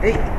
哎。